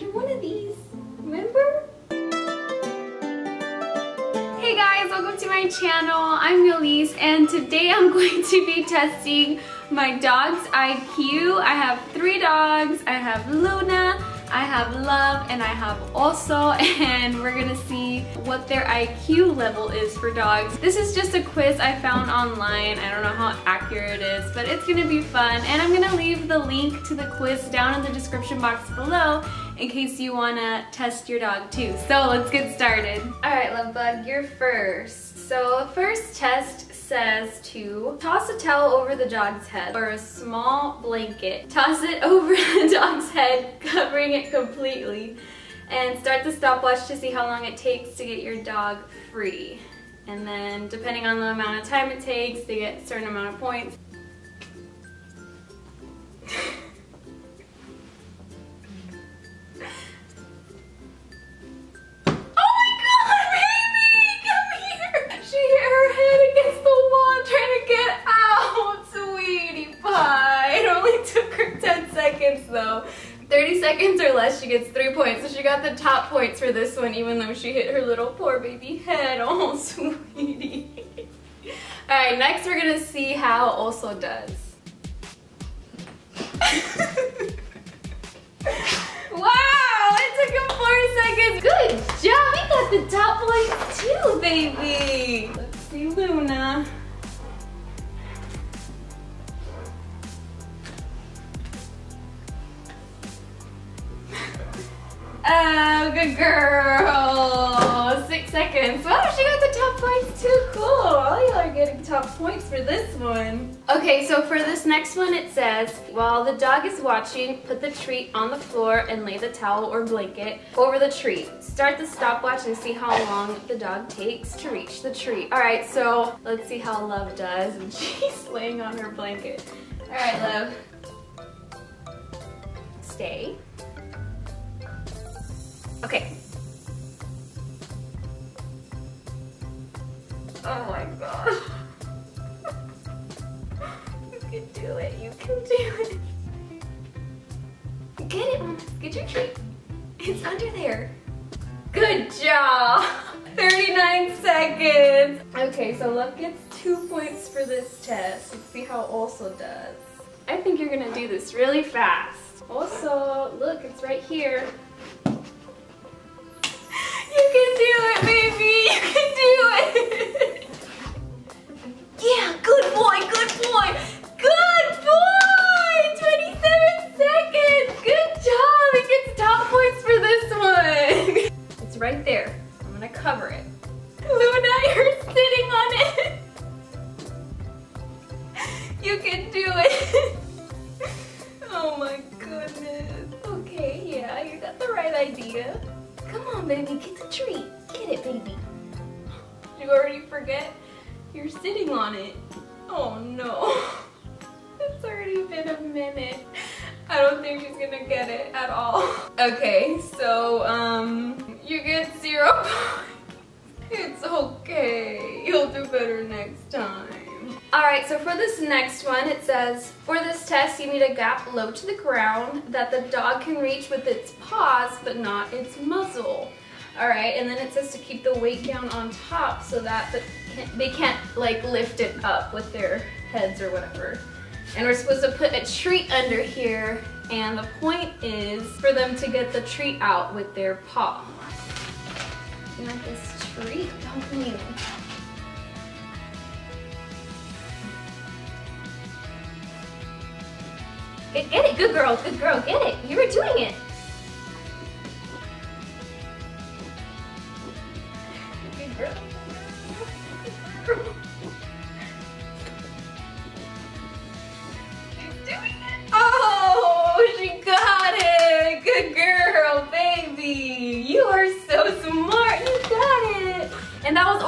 under one of these. Remember? Hey guys, welcome to my channel. I'm Yolise and today I'm going to be testing my dog's IQ. I have three dogs. I have Luna, I have Love, and I have Also, and we're gonna see what their IQ level is for dogs. This is just a quiz I found online. I don't know how accurate it is, but it's gonna be fun. And I'm gonna leave the link to the quiz down in the description box below in case you wanna test your dog too. So let's get started. All right, Love Bug, you're first. So first test says to toss a towel over the dog's head or a small blanket. Toss it over the dog's head, covering it completely. And start the stopwatch to see how long it takes to get your dog free. And then depending on the amount of time it takes, they get a certain amount of points. Seconds or less, she gets three points. So she got the top points for this one, even though she hit her little poor baby head. Oh, sweetie. All right, next we're gonna see how Also does. wow, it took him four seconds. Good job, he got the top points too, baby. Let's see Luna. Oh, good girl. Six seconds. Wow, she got the top points too. Cool. All y'all are getting top points for this one. Okay, so for this next one, it says, while the dog is watching, put the treat on the floor and lay the towel or blanket over the treat. Start the stopwatch and see how long the dog takes to reach the treat. All right, so let's see how Love does. And she's laying on her blanket. All right, Love. Stay. Okay. Oh my god. you can do it. You can do it. Get it, Get your treat. It's under there. Good job. 39 seconds. Okay, so Love gets two points for this test. Let's see how Also does. I think you're gonna do this really fast. Also, look, it's right here. On it. Oh no. It's already been a minute. I don't think she's gonna get it at all. Okay, so, um, you get zero It's okay. You'll do better next time. Alright, so for this next one, it says, for this test, you need a gap low to the ground that the dog can reach with its paws, but not its muzzle. Alright, and then it says to keep the weight down on top so that the, they can't like lift it up with their heads or whatever. And we're supposed to put a treat under here, and the point is for them to get the treat out with their paw. You want this treat, don't you? Get, get it, good girl, good girl, get it. You were doing it.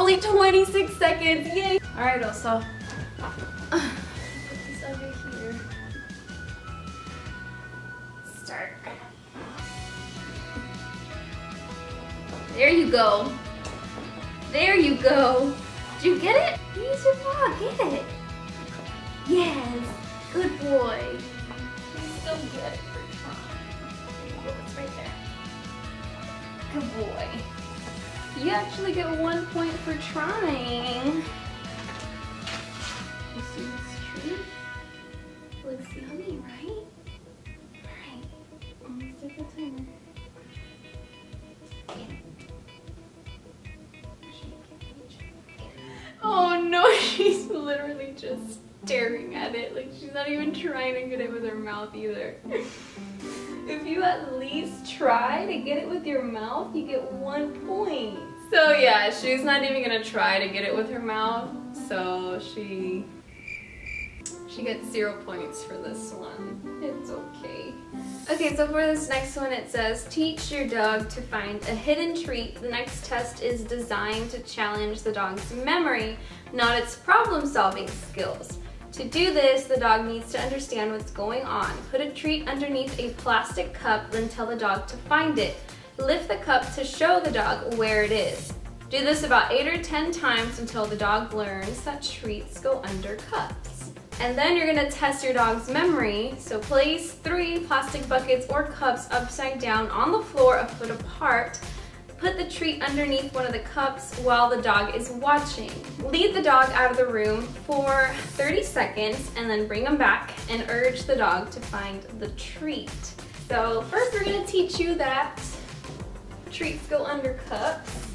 Only 26 seconds. Yay. All right, also. There you go. There you go. Did you get it? Use your paw, get it. Yes, good boy. You still get it for trying. Oh, it's right there. Good boy. You actually get one point for trying. You see this tree? Looks yummy, right? Alright, almost at the timer. Oh no, she's literally just staring at it. Like she's not even trying to get it with her mouth either. if you at least try to get it with your mouth, you get one point. So yeah, she's not even gonna try to get it with her mouth. So she she gets zero points for this one. It's okay. Okay, so for this next one it says, teach your dog to find a hidden treat. The next test is designed to challenge the dog's memory, not its problem solving skills. To do this, the dog needs to understand what's going on. Put a treat underneath a plastic cup, then tell the dog to find it. Lift the cup to show the dog where it is. Do this about 8 or 10 times until the dog learns that treats go under cups. And then you're gonna test your dog's memory. So place three plastic buckets or cups upside down on the floor a foot apart Put the treat underneath one of the cups while the dog is watching. Lead the dog out of the room for 30 seconds and then bring them back and urge the dog to find the treat. So first we're gonna teach you that treats go under cups.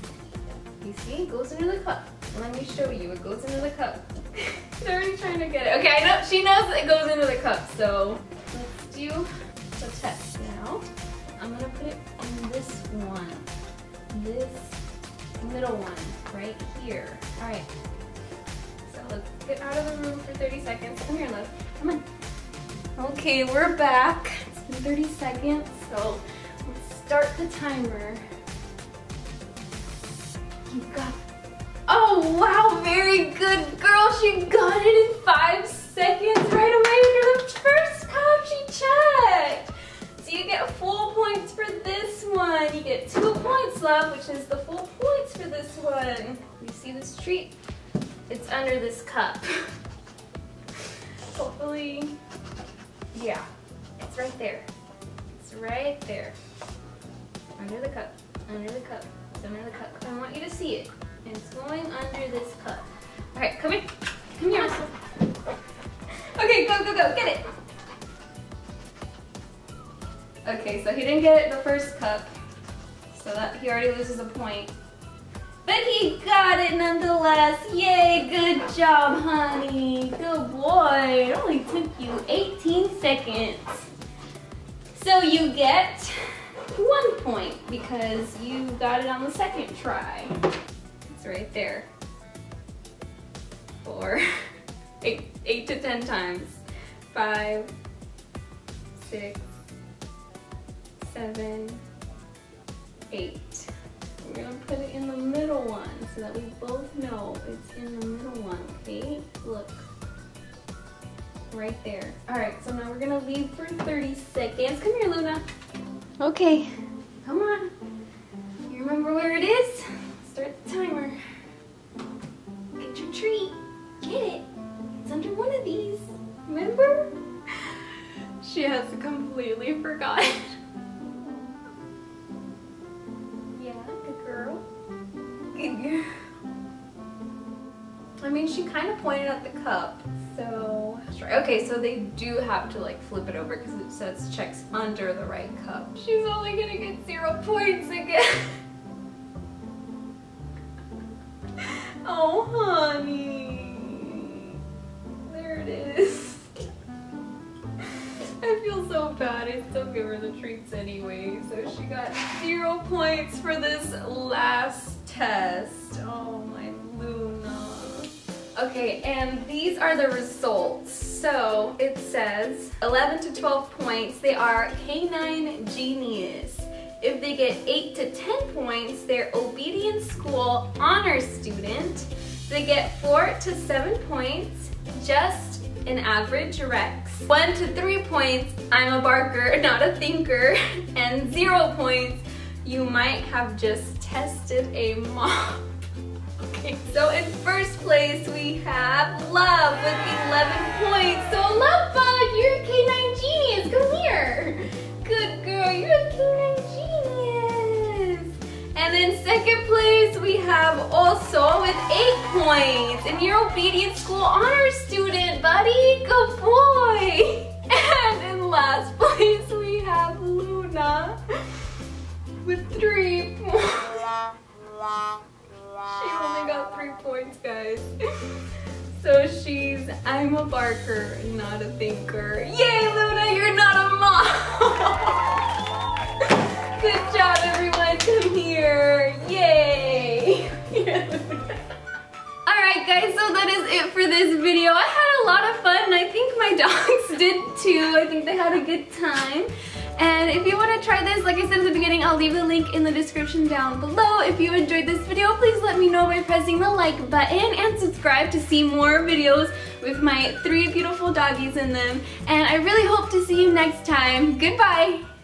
You see, it goes into the cup. Let me show you, it goes into the cup. They're already trying to get it. Okay, I know, she knows it goes into the cup, so let's do the test now. I'm gonna put it in this one this middle one right here. All right, so let's get out of the room for 30 seconds. Come here, love, come on. Okay, we're back. It's been 30 seconds, so start the timer. You got, oh wow, very good girl. She got it in five seconds right away under the first cup she checked. So you get full points for this one. You get two points left, which is the full points for this one. You see this treat? It's under this cup. Hopefully, yeah, it's right there. It's right there. Under the cup, under the cup, under the cup. I want you to see it. It's going under this cup. All right, come here. Come here. Okay, go, go, go, get it. Okay, so he didn't get the first cup, so that he already loses a point. But he got it nonetheless. Yay, good job, honey. Good boy. It only took you 18 seconds. So you get one point because you got it on the second try. It's right there. Four, eight, eight to 10 times. Five, six, seven, eight. We're gonna put it in the middle one so that we both know it's in the middle one, okay? Look, right there. All right, so now we're gonna leave for 30 seconds. Come here, Luna. Okay, come on. You remember where it is? Start the timer. Get your treat, get it. It's under one of these, remember? She has completely forgotten. Yeah, good girl. Good girl. I mean, she kind of pointed at the cup, Okay, so they do have to like flip it over because it says checks under the right cup. She's only gonna get zero points again. oh, honey. There it is. I feel so bad. I still give her the treats anyway. So she got zero points for this last test. Oh my Luna. Okay, and these are the results. So it says 11 to 12 points, they are canine genius. If they get 8 to 10 points, they're obedient school honor student. They get 4 to 7 points, just an average Rex. 1 to 3 points, I'm a barker, not a thinker. And 0 points, you might have just tested a mom. so in first place we have Love with 11 points. So Love Bug, you're a canine genius, come here. Good girl, you're a canine genius. And then second place, we have also with eight points. And your obedient school honor student, buddy. Good boy. And in last place, we have Luna with three points. Three points, guys. So she's, I'm a barker, not a thinker. Yay, Luna, you're not a mom. Good job, everyone. Come here. Yay. Alright guys, so that is it for this video. I had a lot of fun. And I think my dogs did too. I think they had a good time. And if you want to try this, like I said at the beginning, I'll leave a link in the description down below. If you enjoyed this video, please let me know by pressing the like button and subscribe to see more videos with my three beautiful doggies in them. And I really hope to see you next time. Goodbye!